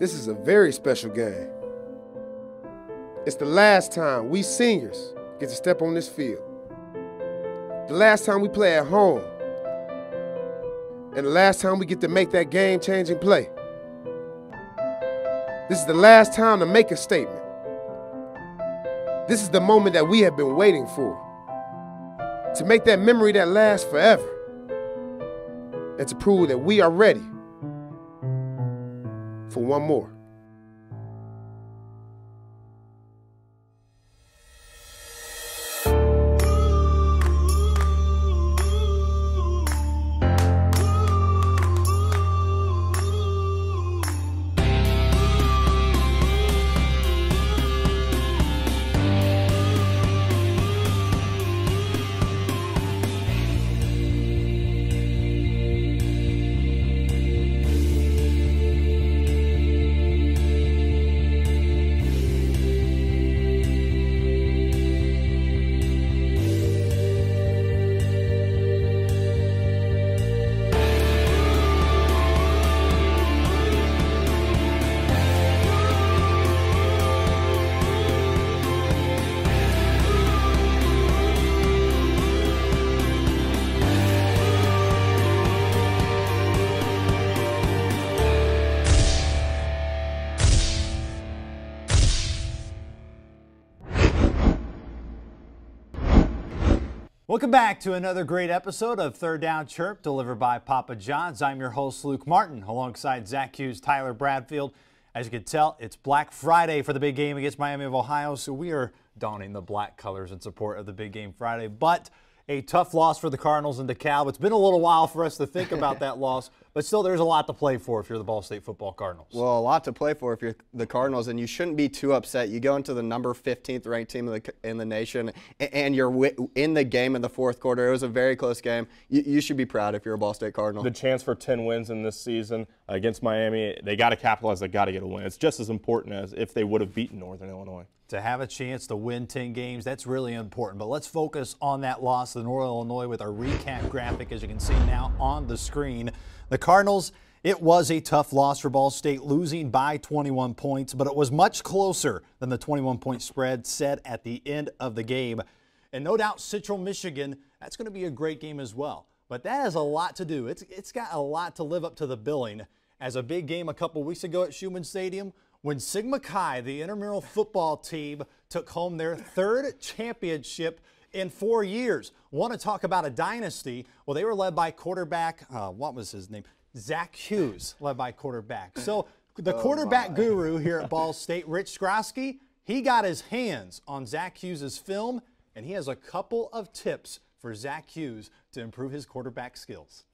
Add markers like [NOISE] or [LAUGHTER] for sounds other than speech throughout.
This is a very special game. It's the last time we seniors get to step on this field. The last time we play at home. And the last time we get to make that game changing play. This is the last time to make a statement. This is the moment that we have been waiting for. To make that memory that lasts forever. And to prove that we are ready for one more. Welcome back to another great episode of Third Down Chirp delivered by Papa John's. I'm your host, Luke Martin, alongside Zach Hughes, Tyler Bradfield. As you can tell, it's Black Friday for the big game against Miami of Ohio, so we are donning the black colors in support of the big game Friday. But a tough loss for the Cardinals in DeKalb. It's been a little while for us to think about that [LAUGHS] loss, but still, there's a lot to play for if you're the Ball State football Cardinals. Well, a lot to play for if you're the Cardinals, and you shouldn't be too upset. You go into the number 15th ranked team in the, in the nation, and you're in the game in the fourth quarter. It was a very close game. You, you should be proud if you're a Ball State Cardinal. The chance for 10 wins in this season against Miami, they got to capitalize. They got to get a win. It's just as important as if they would have beaten Northern Illinois to have a chance to win 10 games, that's really important. But let's focus on that loss to Northern Illinois with our recap graphic, as you can see now on the screen. The Cardinals, it was a tough loss for Ball State, losing by 21 points, but it was much closer than the 21 point spread set at the end of the game. And no doubt, Central Michigan, that's going to be a great game as well. But that has a lot to do. It's, it's got a lot to live up to the billing. As a big game a couple weeks ago at Scheumann Stadium, when Sigma Chi, the intramural football team, took home their third championship in four years. Want to talk about a dynasty? Well, they were led by quarterback, uh, what was his name? Zach Hughes, led by quarterback. So the oh quarterback my. guru here at Ball State, Rich Skrosky, he got his hands on Zach Hughes' film, and he has a couple of tips for Zach Hughes to improve his quarterback skills.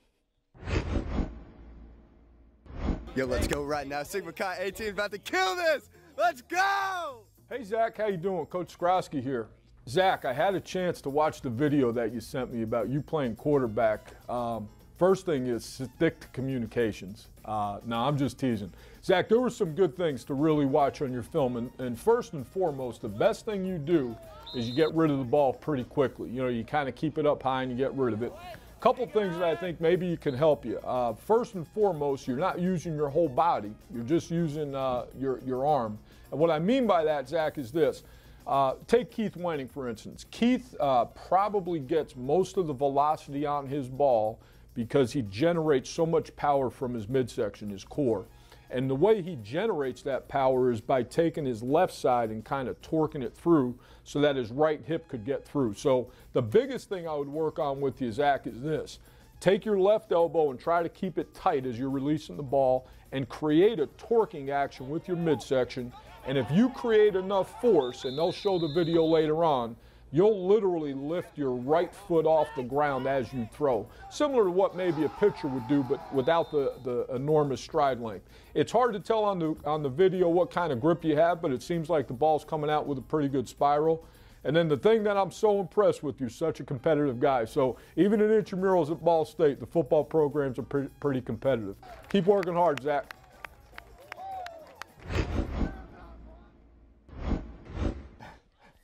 Yo, let's go right now. Sigma Chi 18 about to kill this. Let's go! Hey, Zach, how you doing? Coach Skrosky here. Zach, I had a chance to watch the video that you sent me about you playing quarterback. Um, first thing is stick to communications. Uh, no, I'm just teasing. Zach, there were some good things to really watch on your film. And, and first and foremost, the best thing you do is you get rid of the ball pretty quickly. You know, you kind of keep it up high and you get rid of it couple things that I think maybe can help you. Uh, first and foremost, you're not using your whole body. You're just using uh, your, your arm. And what I mean by that, Zach, is this. Uh, take Keith Wenning, for instance. Keith uh, probably gets most of the velocity on his ball because he generates so much power from his midsection, his core. And the way he generates that power is by taking his left side and kind of torquing it through so that his right hip could get through. So the biggest thing I would work on with you, Zach, is this. Take your left elbow and try to keep it tight as you're releasing the ball and create a torquing action with your midsection. And if you create enough force, and they'll show the video later on, you'll literally lift your right foot off the ground as you throw. Similar to what maybe a pitcher would do, but without the, the enormous stride length. It's hard to tell on the, on the video what kind of grip you have, but it seems like the ball's coming out with a pretty good spiral. And then the thing that I'm so impressed with, you're such a competitive guy. So even in intramurals at Ball State, the football programs are pretty, pretty competitive. Keep working hard, Zach.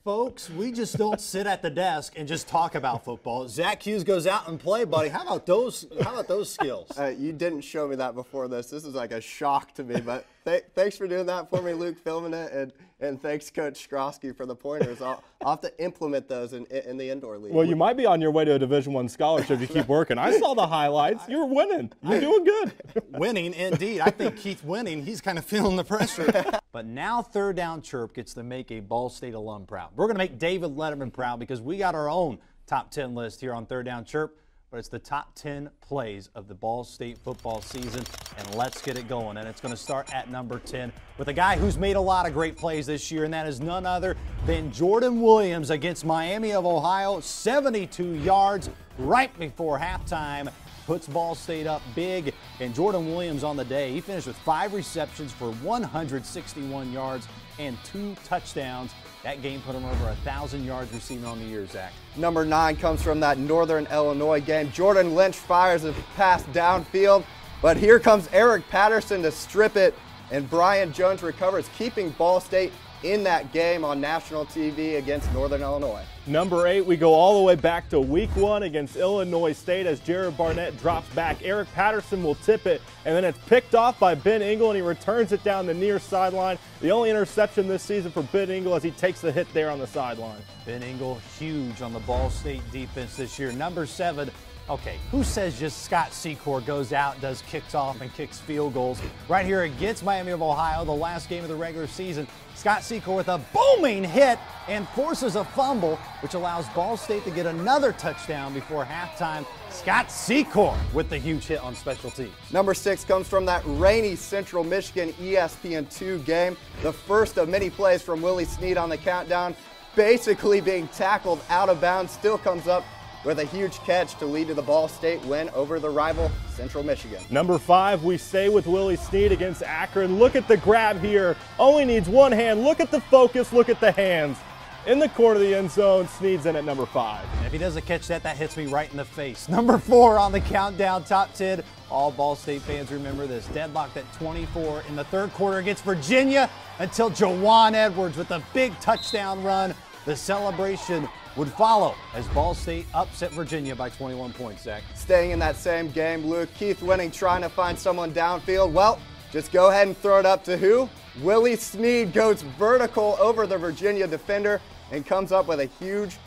Folks, we just don't sit at the desk and just talk about football. Zach Hughes goes out and play, buddy. How about those? How about those skills? Uh, you didn't show me that before this. This is like a shock to me. But th- thanks for doing that for me, Luke, filming it, and and thanks, Coach Skrosky, for the pointers. I'll, I'll have to implement those in, in the indoor league. Well, you might be on your way to a Division One scholarship if you keep working. I saw the highlights. You're winning. You're doing good. [LAUGHS] winning, indeed. I think Keith Wenning. He's kind of feeling the pressure. [LAUGHS] but now third down chirp gets to make a Ball State alum proud. We're going to make David Letterman proud because we got our own top 10 list here on third down chirp but it's the top 10 plays of the Ball State football season, and let's get it going. And it's going to start at number 10 with a guy who's made a lot of great plays this year, and that is none other than Jordan Williams against Miami of Ohio, 72 yards right before halftime. Puts Ball State up big, and Jordan Williams on the day. He finished with five receptions for 161 yards and two touchdowns. That game put him over 1,000 yards receiving on the year, Zach. Number nine comes from that Northern Illinois game. Jordan Lynch fires a pass downfield, but here comes Eric Patterson to strip it, and Brian Jones recovers, keeping Ball State in that game on national TV against Northern Illinois. Number eight, we go all the way back to week one against Illinois State as Jared Barnett drops back. Eric Patterson will tip it, and then it's picked off by Ben Ingle, and he returns it down the near sideline. The only interception this season for Ben Ingle as he takes the hit there on the sideline. Ben Ingle, huge on the Ball State defense this year. Number seven, Okay, who says just Scott Secor goes out, does kicks off, and kicks field goals? Right here against Miami of Ohio, the last game of the regular season, Scott Secor with a booming hit and forces a fumble, which allows Ball State to get another touchdown before halftime. Scott Secor with the huge hit on special teams. Number six comes from that rainy Central Michigan ESPN2 game. The first of many plays from Willie Snead on the countdown, basically being tackled out of bounds, still comes up with a huge catch to lead to the Ball State win over the rival Central Michigan. Number five, we stay with Willie Snead against Akron. Look at the grab here. Only needs one hand. Look at the focus. Look at the hands. In the corner of the end zone, Snead's in at number five. And if he doesn't catch that, that hits me right in the face. [LAUGHS] Number four on the countdown, top 10. All Ball State fans remember this. Deadlocked at 24 in the third quarter against Virginia until Jahwan Edwards with a big touchdown run. The celebration would follow as Ball State upset Virginia by 21 points, Zach. Staying in that same game, Luke, Keith Wenning trying to find someone downfield. Well, just go ahead and throw it up to who? Willie Snead goes vertical over the Virginia defender and comes up with a huge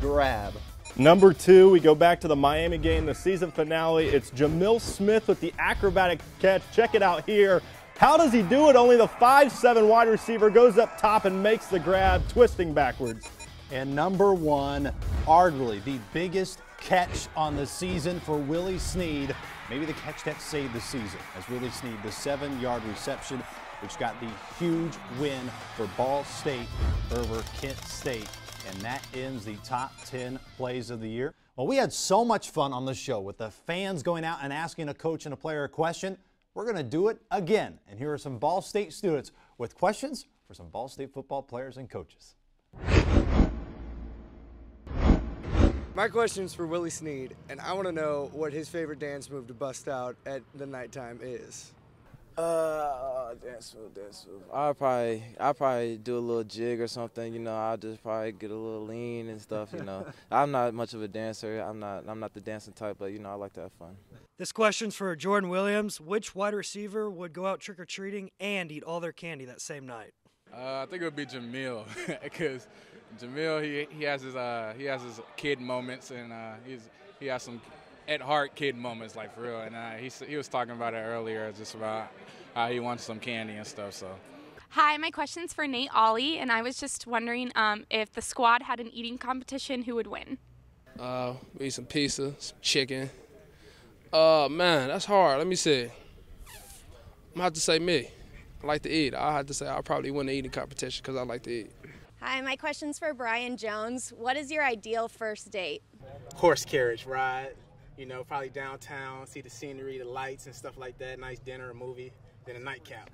grab. Number two, we go back to the Miami game, the season finale. It's Jamill Smith with the acrobatic catch. Check it out here. How does he do it? Only the 5'7 wide receiver goes up top and makes the grab, twisting backwards. And number one, arguably the biggest catch on the season for Willie Snead. Maybe the catch that saved the season as Willie Snead, the seven yard reception, which got the huge win for Ball State over Kent State. And that ends the top 10 plays of the year. Well, we had so much fun on the show with the fans going out and asking a coach and a player a question. We're going to do it again. And here are some Ball State students with questions for some Ball State football players and coaches. My question is for Willie Snead, and I want to know what his favorite dance move to bust out at the nighttime is. Uh, dance move, dance move. I'll probably, I'll probably do a little jig or something. You know, I'll just probably get a little lean and stuff. You know, [LAUGHS] I'm not much of a dancer. I'm not, I'm not the dancing type, but you know, I like to have fun. This question's for Jordan Williams. Which wide receiver would go out trick or treating and eat all their candy that same night? Uh, I think it would be Jamill because [LAUGHS] Jamill, he he has his uh he has his kid moments and uh, he's he has some at heart kid moments like for real. And uh, he he was talking about it earlier, just about how he wants some candy and stuff. So. Hi, my question's for Nate Ollie, and I was just wondering um, if the squad had an eating competition, who would win? Uh, we eat some pizza, some chicken. Uh, man, that's hard. Let me see. I'm gonna have to say me. I like to eat. I have to say I probably win the eating competition because I like to eat. Hi, my question's for Brian Jones. What is your ideal first date? Horse carriage ride. You know, probably downtown, see the scenery, the lights and stuff like that. Nice dinner, a movie, then a nightcap,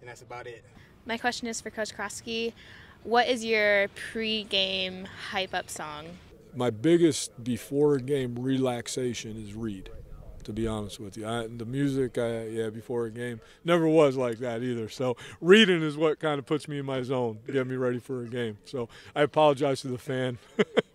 and that's about it. My question is for Coach Krosky. What is your pre-game hype up song? My biggest before game relaxation is read to be honest with you. I, the music, I, yeah, before a game never was like that either. So reading is what kind of puts me in my zone, get me ready for a game. So I apologize to the fan. [LAUGHS]